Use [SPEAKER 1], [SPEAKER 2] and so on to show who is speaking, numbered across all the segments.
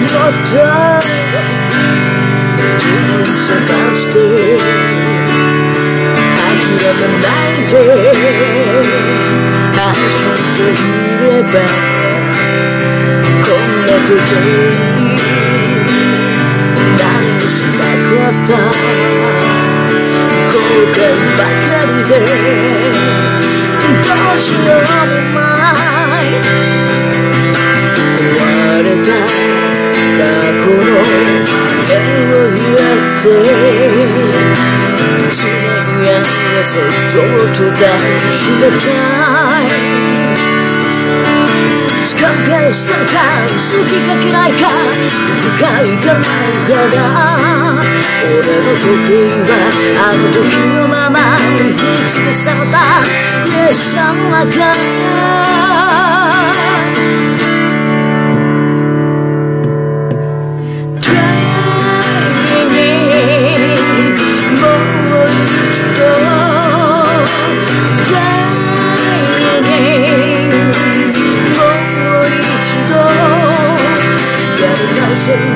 [SPEAKER 1] not die Dreams are constant I heat up the night I should believe it back Come every day Now it's back of time Go back every day. Don't you know れて常に合わせそっと抱きしめたい勘弁したのか好きか嫌いか深いかなんかだ俺の時計はあの時のまま踏みつけされた列車の中 see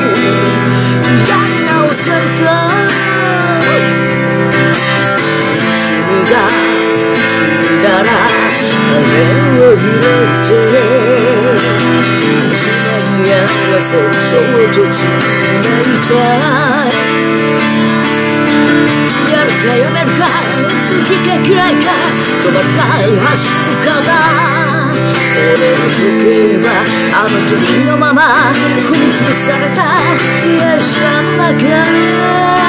[SPEAKER 1] 死んだら目を入れて常に合わせそうとつないたい。やるかやめるか？好きか嫌いか止まるか？走るかだ俺の時計はあの時のまま踏みつぶされた。列車の中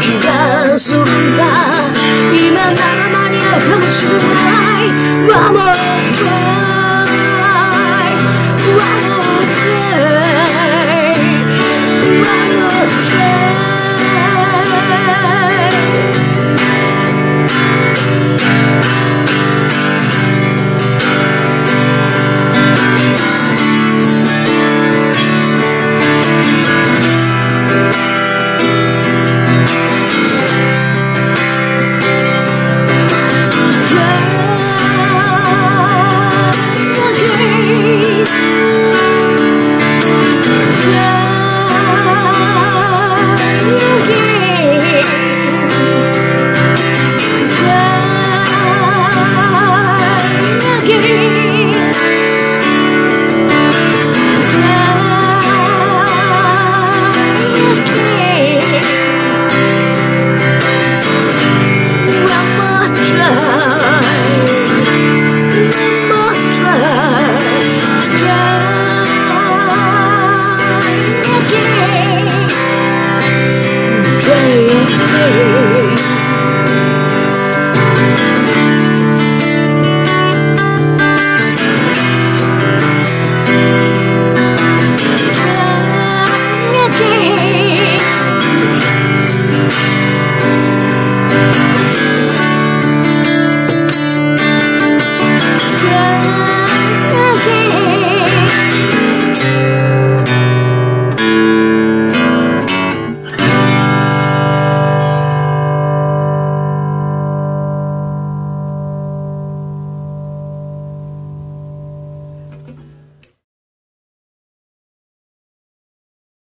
[SPEAKER 1] 気がするんだ。今なら間に合うかもしれない。More